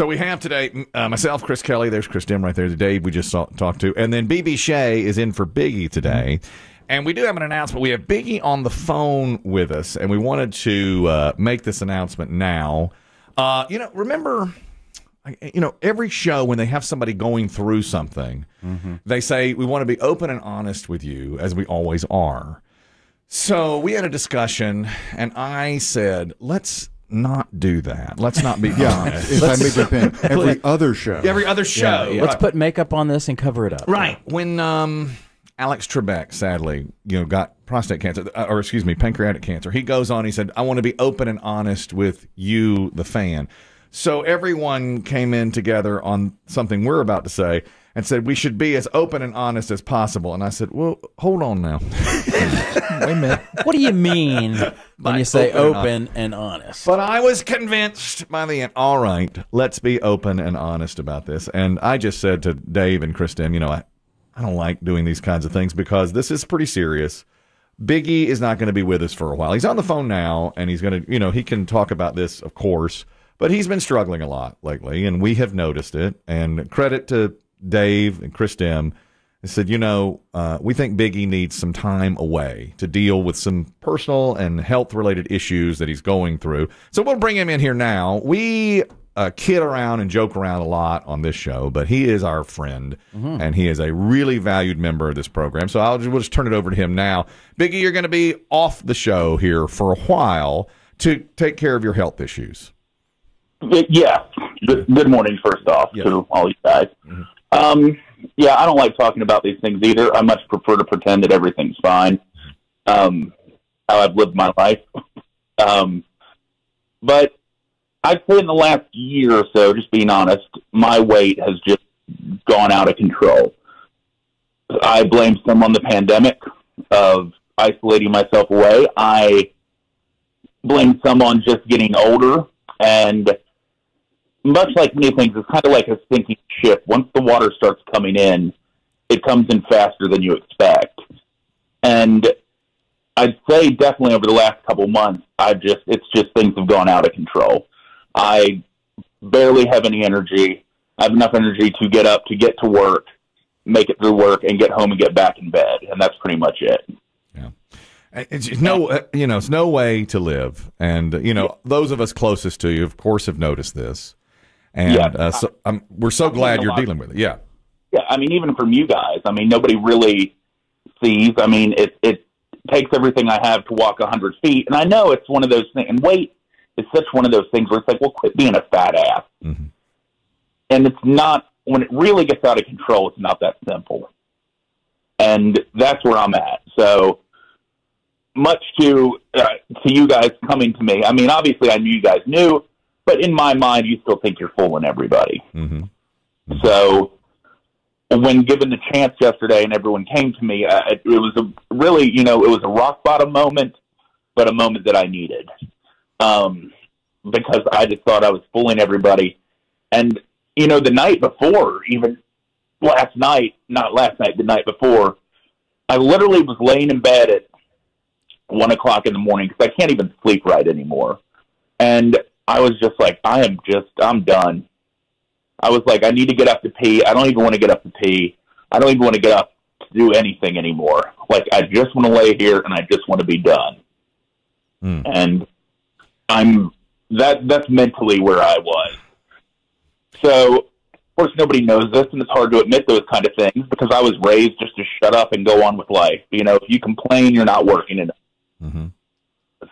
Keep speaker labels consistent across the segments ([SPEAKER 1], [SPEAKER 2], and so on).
[SPEAKER 1] So we have today uh, myself, Chris Kelly. There's Chris Demm right there. The Dave we just saw, talked to, and then BB Shea is in for Biggie today. And we do have an announcement. We have Biggie on the phone with us, and we wanted to uh, make this announcement now. Uh, you know, remember, you know, every show when they have somebody going through something, they say we want to be open and honest with you, as we always are. So we had a discussion, and I said, let's not do that. Let's not be honest.
[SPEAKER 2] If I may jump in, every other show.
[SPEAKER 1] Every other show.
[SPEAKER 3] Let's put makeup on this and cover it up.
[SPEAKER 1] Right. When um, Alex Trebek, sadly, you know, got prostate cancer, uh, or excuse me, pancreatic cancer, he goes on, he said, I want to be open and honest with you, the fan. So everyone came in together on something we're about to say and said we should be as open and honest as possible. And I said, well, hold on now.
[SPEAKER 3] Wait a minute. What do you mean when you say
[SPEAKER 1] open and
[SPEAKER 3] open and honest?
[SPEAKER 1] But I was convinced by the end. All right, let's be open and honest about this. And I just said to Dave and Kristen, you know, I, I don't like doing these kinds of things because this is pretty serious. Biggie is not going to be with us for a while. He's on the phone now, and he's going to, you know, he can talk about this, of course, but he's been struggling a lot lately, and we have noticed it. And credit to Dave and Chris Demm. They said, you know, uh, we think Biggie needs some time away to deal with some personal and health related issues that he's going through. So we'll bring him in here now. We uh, kid around and joke around a lot on this show, but he is our friend and he is a really valued member of this program. So I'll just, we'll just turn it over to him now. Biggie, you're going to be off the show here for a while to take care of your health issues.
[SPEAKER 4] Yeah. Good, good morning, first off,
[SPEAKER 1] Yeah.
[SPEAKER 4] to all you guys. Um, yeah, I don't like talking about these things either. I much prefer to pretend that everything's fine. Um, how I've lived my life. Um, but I'd say in the last year or so, just being honest, my weight has just gone out of control. I blame some on the pandemic of isolating myself away. I blame some on just getting older and much like many things, it's kind of like a sinking ship. Once the water starts coming in, it comes in faster than you expect. And I'd say definitely over the last couple months, I've just, it's just things have gone out of control. I barely have any energy. I have enough energy to get up, to get to work, make it through work, and get home and get back in bed. And that's pretty much it.
[SPEAKER 1] Yeah. It's no, uh, you know, it's no way to live. And, you know, those of us closest to you, of course, have noticed this. And
[SPEAKER 4] Yeah.
[SPEAKER 1] uh, so, um, we're so glad you're dealing with it. Yeah.
[SPEAKER 4] Yeah, I mean, even from you guys, I mean, nobody really sees. I mean, it it takes everything I have to walk a hundred feet, and I know it's one of those things. And weight is such one of those things where it's like, well, quit being a fat ass.
[SPEAKER 1] Mhm.
[SPEAKER 4] And it's not when it really gets out of control. It's not that simple, and that's where I'm at. So much to uh, to you guys coming to me. I mean, obviously, I knew you guys knew, but in my mind, you still think you're fooling everybody.
[SPEAKER 1] hmm
[SPEAKER 4] So when given the chance yesterday and everyone came to me, uh, it, it was a really, you know, it was a rock bottom moment, but a moment that I needed. Um, because I just thought I was fooling everybody. And, you know, the night before, even last night, not last night, the night before, I literally was laying in bed at one o'clock in the morning because I can't even sleep right anymore. And I was just like, I am just, I'm done. I was like, I need to get up to pee. I don't even want to get up to pee. I don't even want to get up to do anything anymore. Like, I just want to lay here and I just want to be done.
[SPEAKER 1] Mm.
[SPEAKER 4] And I'm that that's mentally where I was. So, of course, nobody knows this, and it's hard to admit those kind of things because I was raised just to shut up and go on with life. You know, if you complain, you're not working enough.
[SPEAKER 1] hmm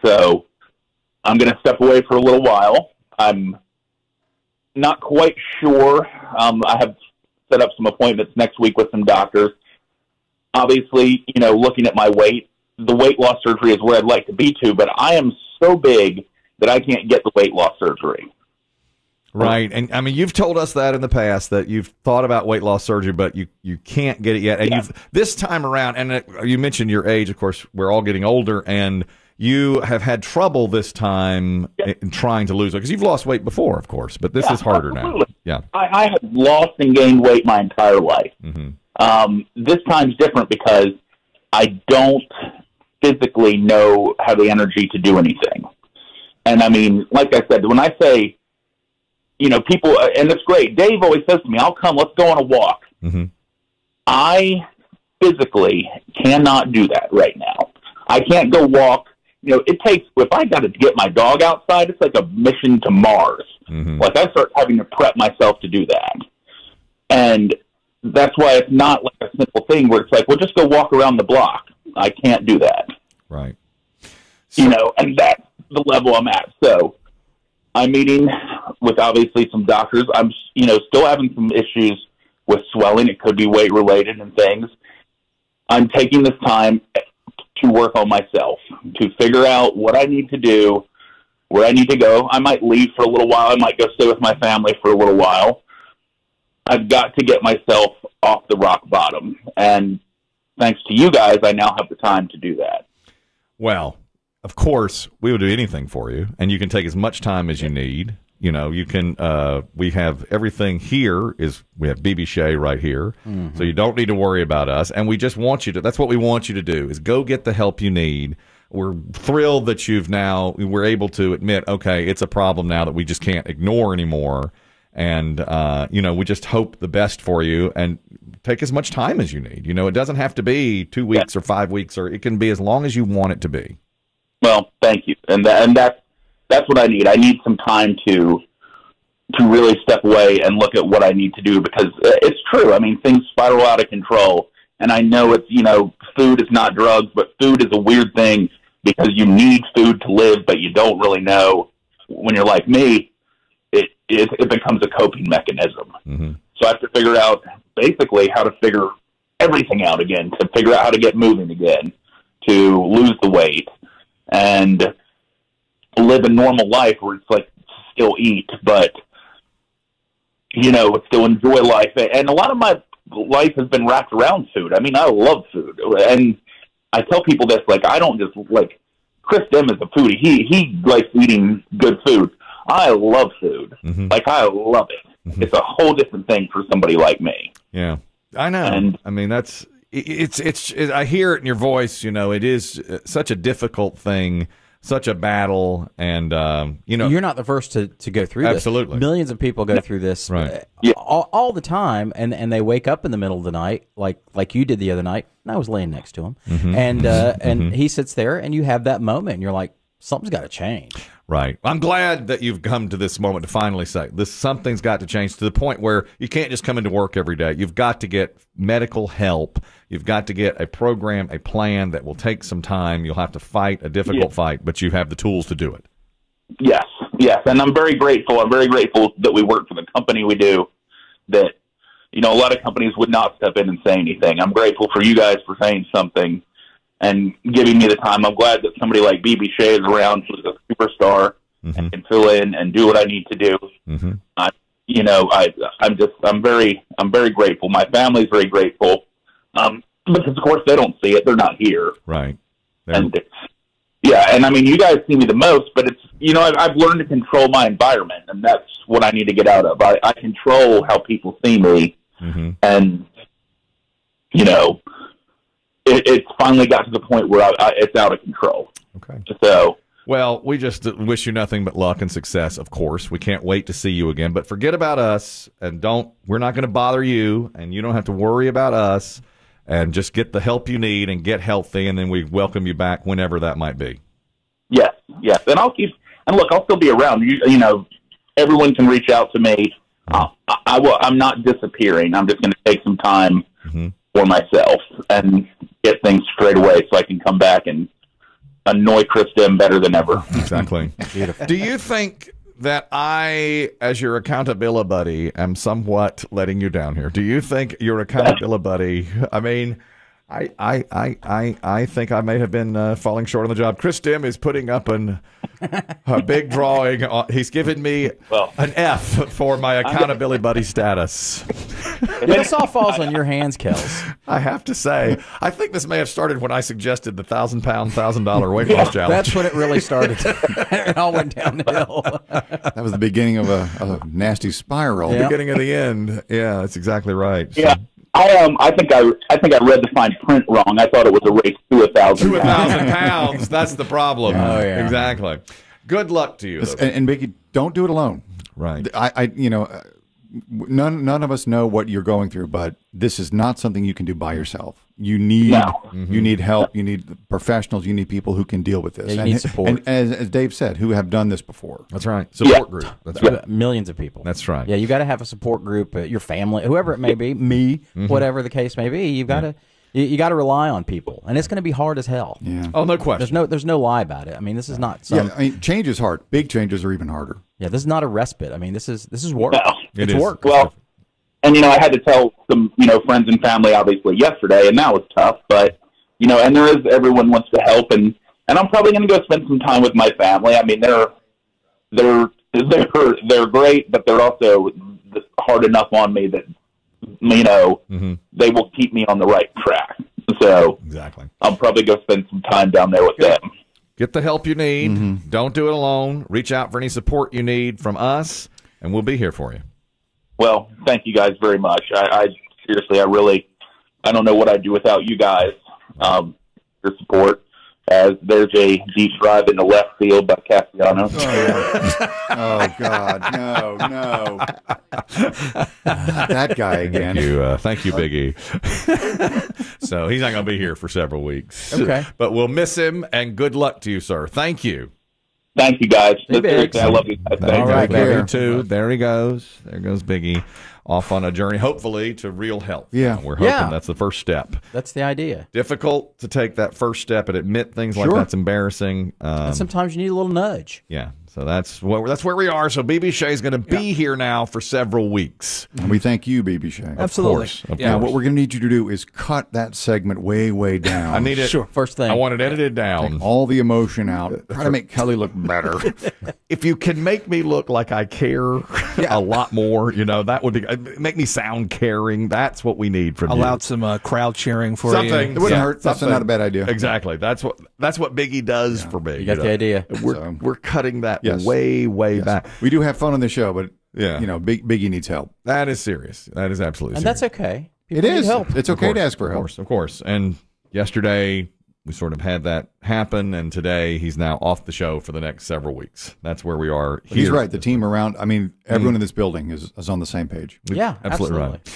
[SPEAKER 4] So I'm going to step away for a little while. I'm not quite sure. Um, I have set up some appointments next week with some doctors. Obviously, you know, looking at my weight, the weight loss surgery is where I'd like to be to, but I am so big that I can't get the weight loss surgery.
[SPEAKER 1] Right. And I mean, you've told us that in the past that you've thought about weight loss surgery, but you, you can't get it yet. And
[SPEAKER 4] Yeah.
[SPEAKER 1] you've this time around, and it, you mentioned your age. Of course, we're all getting older, and you have had trouble this time in trying to lose it because you've lost weight before, of course, but this
[SPEAKER 4] Yeah,
[SPEAKER 1] is harder now. Yeah.
[SPEAKER 4] I, I have lost and gained weight my entire life.
[SPEAKER 1] hmm
[SPEAKER 4] Um, this time's different because I don't physically know have the energy to do anything. And I mean, like I said, when I say you know, people, uh, and it's great. Dave always says to me, "I'll come. Let's go on a walk."
[SPEAKER 1] hmm
[SPEAKER 4] I physically cannot do that right now. I can't go walk. You know, it takes if I got to get my dog outside, it's like a mission to Mars.
[SPEAKER 1] hmm
[SPEAKER 4] Like I start having to prep myself to do that, and that's why it's not like a simple thing where it's like, well, just go walk around the block. I can't do that,
[SPEAKER 1] Right.
[SPEAKER 4] you know, and that's the level I'm at. So I'm meeting with obviously some doctors. I'm, you know, still having some issues with swelling. It could be weight related and things. I'm taking this time to work on myself, to figure out what I need to do, where I need to go. I might leave for a little while. I might go stay with my family for a little while. I've got to get myself off the rock bottom. And thanks to you guys, I now have the time to do that.
[SPEAKER 1] Well, of course, we would do anything for you, and you can take as much time as you need. You know, you can. Uh, we have everything here. Is we have BB Shea right here, so you don't need to worry about us. And we just want you to. That's what we want you to do: is go get the help you need. We're thrilled that you've now we're able to admit, okay, it's a problem now that we just can't ignore anymore. And uh, you know, we just hope the best for you, and take as much time as you need. You know, it doesn't have to be two weeks or five weeks, or it can be as long as you want it to be.
[SPEAKER 4] Well, thank you, and that, and that's that's what I need. I need some time to to really step away and look at what I need to do because it's true. I mean, things spiral out of control, and I know it's you know, food is not drugs, but food is a weird thing because you need food to live, but you don't really know. When you're like me, it it, it becomes a coping mechanism.
[SPEAKER 1] hmm
[SPEAKER 4] So I have to figure out basically how to figure everything out again, to figure out how to get moving again, to lose the weight, and live a normal life where it's like still eat, but you know, still enjoy life. And a lot of my life has been wrapped around food. I mean, I love food, and I tell people this: like, I don't just like Chris Demm is a foodie. He he likes eating good food. I love food.
[SPEAKER 1] hmm
[SPEAKER 4] Like I love it.
[SPEAKER 1] Mhm.
[SPEAKER 4] It's a whole different thing for somebody like me.
[SPEAKER 1] Yeah, I know.
[SPEAKER 4] And-
[SPEAKER 1] I mean, that's it- it's it's. It, I hear it in your voice. You know, it is uh, such a difficult thing, such a battle, and um, you know,
[SPEAKER 3] You're not the first to, to go through this.
[SPEAKER 1] Absolutely.
[SPEAKER 3] Millions of people go through this
[SPEAKER 1] Right.
[SPEAKER 3] uh, all, all the time, and, and they wake up in the middle of the night, like like you did the other night, and I was laying next to him,
[SPEAKER 1] Mm-hmm.
[SPEAKER 3] and uh, and he sits there, and you have that moment, and you're like, something's got to change.
[SPEAKER 1] Right. I'm glad that you've come to this moment to finally say this. Something's got to change to the point where you can't just come into work every day. You've got to get medical help. You've got to get a program, a plan that will take some time. You'll have to fight a difficult
[SPEAKER 4] Yeah.
[SPEAKER 1] fight, but you have the tools to do it.
[SPEAKER 4] Yes, yes, and I'm very grateful. I'm very grateful that we work for the company we do. That you know, a lot of companies would not step in and say anything. I'm grateful for you guys for saying something and giving me the time. I'm glad that somebody like BB Shea is around, who's a superstar,
[SPEAKER 1] hmm
[SPEAKER 4] and can fill in and do what I need to do.
[SPEAKER 1] hmm
[SPEAKER 4] you know, I I'm just I'm very I'm very grateful. My family's very grateful. Um, because of course they don't see it; they're not here,
[SPEAKER 1] Right. There-
[SPEAKER 4] and yeah, and I mean you guys see me the most, but it's you know I've, I've learned to control my environment, and that's what I need to get out of. I, I control how people see me,
[SPEAKER 1] mhm.
[SPEAKER 4] and you know, it, it's finally got to the point where I, I, it's out of control.
[SPEAKER 1] Okay.
[SPEAKER 4] So
[SPEAKER 1] Well, we just wish you nothing but luck and success, of course. We can't wait to see you again, but forget about us and don't, we're not going to bother you and you don't have to worry about us and just get the help you need and get healthy and then we welcome you back whenever that might be.
[SPEAKER 4] Yes, yes, and I'll keep. And look, I'll still be around. You, you know, everyone can reach out to me. Uh, I, I will. I'm not disappearing. I'm just going to take some time
[SPEAKER 1] Mhm.
[SPEAKER 4] for myself and get things straight away, so I can come back and annoy Chris Demm better than ever.
[SPEAKER 1] Exactly.
[SPEAKER 3] Beautiful.
[SPEAKER 1] Do you think that I, as your accountability buddy, am somewhat letting you down here? Do you think your accountability buddy? I mean, I, I, I, I, I think I may have been uh, falling short on the job. Chris Demm is putting up an, a big drawing. Uh, he's given me
[SPEAKER 4] Well-
[SPEAKER 1] an F for my accountability buddy status.
[SPEAKER 3] This all falls on your hands, Kels.
[SPEAKER 1] I have to say, I think this may have started when I suggested the thousand pound, thousand dollar weight loss challenge.
[SPEAKER 3] That's when it really started. it all went downhill.
[SPEAKER 2] That was the beginning of a, a nasty spiral.
[SPEAKER 3] Yeah.
[SPEAKER 1] beginning of the end. Yeah, that's exactly right. So-
[SPEAKER 4] Yeah, I um, I think I, I think I read the fine print wrong. I thought it was a race to a thousand.
[SPEAKER 1] to a thousand pounds. That's the problem.
[SPEAKER 3] Oh, yeah.
[SPEAKER 1] Exactly. Good luck to you.
[SPEAKER 2] And, and Mickey, don't do it alone.
[SPEAKER 1] Right.
[SPEAKER 2] I, I you know, uh, none none of us know what you're going through, but this is not something you can do by yourself. You need
[SPEAKER 4] No.
[SPEAKER 1] Mm-hmm.
[SPEAKER 2] you need help. You need professionals. You need people who can deal with this.
[SPEAKER 3] Yeah, you
[SPEAKER 2] and,
[SPEAKER 3] need support.
[SPEAKER 2] And as, as Dave said, who have done this before.
[SPEAKER 1] That's right. Support
[SPEAKER 4] Yeah.
[SPEAKER 1] group. That's right.
[SPEAKER 3] millions of people.
[SPEAKER 1] That's right.
[SPEAKER 3] Yeah, you got to have a support group, uh, your family, whoever it may be, me,
[SPEAKER 1] Mm-hmm.
[SPEAKER 3] whatever the case may be. You've got to you, you got to rely on people, and it's going to be hard as hell.
[SPEAKER 2] Yeah.
[SPEAKER 1] Oh, no question.
[SPEAKER 3] There's no there's no lie about it. I mean, this is not some
[SPEAKER 2] Yeah,
[SPEAKER 3] yeah.
[SPEAKER 2] I mean, change is hard. Big changes are even harder.
[SPEAKER 3] Yeah, this is not a respite. I mean, this is this is work.
[SPEAKER 4] No.
[SPEAKER 1] It
[SPEAKER 3] it's work.
[SPEAKER 4] Well, and you know, I had to tell some, you know, friends and family obviously yesterday, and that was tough. But you know, and there is everyone wants to help, and and I'm probably going to go spend some time with my family. I mean, they're they're they're they're great, but they're also hard enough on me that you know
[SPEAKER 1] Mm-hmm.
[SPEAKER 4] they will keep me on the right track. So
[SPEAKER 1] Exactly.
[SPEAKER 4] I'll probably go spend some time down there with them.
[SPEAKER 1] Get the help you need.
[SPEAKER 2] Mm-hmm.
[SPEAKER 1] Don't do it alone. Reach out for any support you need from us, and we'll be here for you.
[SPEAKER 4] Well, thank you guys very much. I, I seriously, I really, I don't know what I'd do without you guys. Um, your support, as there's a deep drive in the left field by Castellanos.
[SPEAKER 2] Oh God, no, no, that guy again.
[SPEAKER 1] Thank you, uh, thank you, Biggie. so he's not going to be here for several weeks.
[SPEAKER 3] Okay.
[SPEAKER 1] but we'll miss him, and good luck to you, sir. Thank you.
[SPEAKER 4] Thank you guys.
[SPEAKER 3] Hey, Biggs.
[SPEAKER 4] Seriously, I love you guys.
[SPEAKER 1] Thank
[SPEAKER 4] Thank
[SPEAKER 1] you.
[SPEAKER 4] you.
[SPEAKER 3] right,
[SPEAKER 1] Love you
[SPEAKER 2] care.
[SPEAKER 1] too. There he goes. There goes Biggie, off on a journey, hopefully to real health.
[SPEAKER 2] Yeah.
[SPEAKER 1] we're hoping
[SPEAKER 3] Yeah.
[SPEAKER 1] that's the first step.
[SPEAKER 3] That's the idea.
[SPEAKER 1] Difficult to take that first step and admit things like that's embarrassing. Um,
[SPEAKER 3] And sometimes you need a little nudge.
[SPEAKER 1] yeah, so that's what that's where we are. So BB Shea is going to be here now for several weeks.
[SPEAKER 2] And we thank you, BB Shea.
[SPEAKER 5] Absolutely.
[SPEAKER 1] course, of
[SPEAKER 5] yeah.
[SPEAKER 2] Now, what we're going to need you to do is cut that segment way, way down.
[SPEAKER 1] I need it.
[SPEAKER 5] Sure.
[SPEAKER 3] First thing.
[SPEAKER 1] I want it edited down.
[SPEAKER 2] all the emotion out. Try to make Kelly look better.
[SPEAKER 1] if you can make me look like I care a lot more, you know, that would be make me sound caring. That's what we need from
[SPEAKER 5] Allowed
[SPEAKER 1] you.
[SPEAKER 5] some uh, crowd cheering for
[SPEAKER 1] Something.
[SPEAKER 5] you.
[SPEAKER 2] It wouldn't
[SPEAKER 1] Yeah,
[SPEAKER 2] hurt. That's
[SPEAKER 1] something.
[SPEAKER 2] not a bad idea.
[SPEAKER 1] Exactly. That's what that's what Biggie does for me.
[SPEAKER 3] You got
[SPEAKER 1] know.
[SPEAKER 3] the idea.
[SPEAKER 1] We're
[SPEAKER 2] So-
[SPEAKER 1] we're cutting that
[SPEAKER 2] Yes.
[SPEAKER 1] way way
[SPEAKER 2] Yes.
[SPEAKER 1] back.
[SPEAKER 2] We do have fun on the show, but
[SPEAKER 1] Yeah.
[SPEAKER 2] you know, Big Biggie needs help.
[SPEAKER 1] That is serious. That is absolutely
[SPEAKER 3] And
[SPEAKER 1] serious.
[SPEAKER 3] that's okay.
[SPEAKER 2] It
[SPEAKER 3] People need
[SPEAKER 2] is.
[SPEAKER 3] help.
[SPEAKER 2] It's okay to ask for
[SPEAKER 1] of
[SPEAKER 2] help.
[SPEAKER 1] course, of course. And yesterday we sort of had that happen, and today he's now off the show for the next several weeks. That's where we are.
[SPEAKER 2] He's right. The team around. I mean, everyone mm. in this building is, is on the same page.
[SPEAKER 3] Yeah,
[SPEAKER 1] absolutely
[SPEAKER 3] absolutely.
[SPEAKER 1] right.